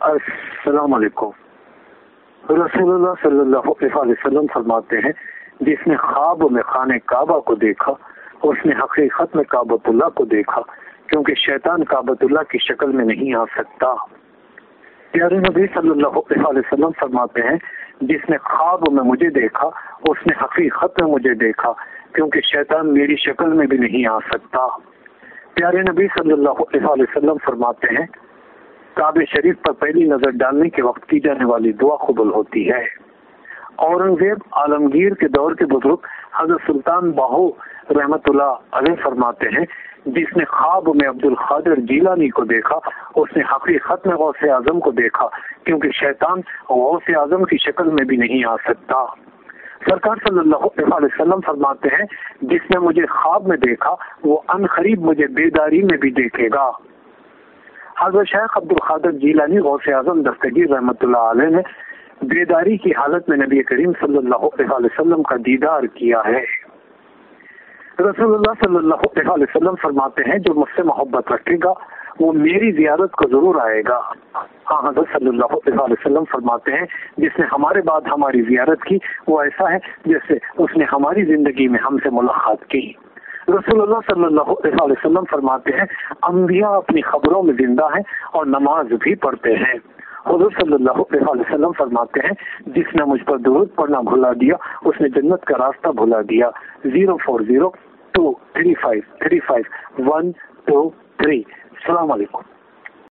السلام علیکم۔ رسول اللہ صلی اللہ علیہ وسلم فرماتے ہیں، جس نے خواب میں خانہ کعبہ کو دیکھا، اس نے حقیقت میں کعبۃ اللہ کو دیکھا، کیونکہ شیطان کعبۃ اللہ کی شکل میں نہیں آ سکتا۔ پیارے نبی صلی اللہ علیہ وسلم فرماتے ہیں، جس نے خواب میں مجھے دیکھا، اس نے حقیقت میں مجھے دیکھا، کیونکہ شیطان میری شکل میں بھی نہیں آ سکتا۔ پیارے نبی صلی اللہ علیہ وسلم فرماتے ہیں کعب شریف پر پہلی نظر ڈالنے کے وقت کی جانے والی دعا قبول ہوتی ہے۔ اورنگزیب عالمگیر کے دور کے بزرگ حضرت سلطان باہو رحمت اللہ علیہ فرماتے ہیں، جس نے خواب میں عبد الخادر جیلانی کو دیکھا، اس نے حقیقت میں غوث اعظم کو دیکھا، کیونکہ شیطان غوث اعظم کی شکل میں بھی نہیں آ سکتا۔ سرکار صلی اللہ علیہ وسلم فرماتے ہیں، جس نے مجھے خواب میں دیکھا، وہ ان قریب مجھے بیداری میں بھی دیکھے گا۔ حضرت شیخ عبد الخادر جیلانی غوث اعظم دستگیر رحمۃ اللہ علیہ نے بیداری کی حالت میں نبی کریم صلی اللہ علیہ وسلم کا دیدار کیا ہے۔ رسول اللہ صلی اللہ علیہ وسلم فرماتے ہیں، جو مجھ سے محبت رکھے گا، وہ میری زیارت کو ضرور آئے گا۔ ہاں حضرت صلی اللہ علیہ وسلم فرماتے ہیں، جس نے ہمارے بعد ہماری زیارت کی، وہ ایسا ہے جیسے اس نے ہماری زندگی میں ہم سے ملاقات کی۔ رسول اللہ صلی اللہ علیہ وسلم فرماتے ہیں، انبیاء اپنی خبروں میں زندہ ہیں اور نماز بھی پڑھتے ہیں۔ حضور صلی اللہ علیہ وسلم فرماتے ہیں، جس نے مجھ پر درود پڑھنا بھلا دیا، اس نے جنت کا راستہ بھلا دیا۔ Zero four zero two three five three five one two three. السلام علیکم۔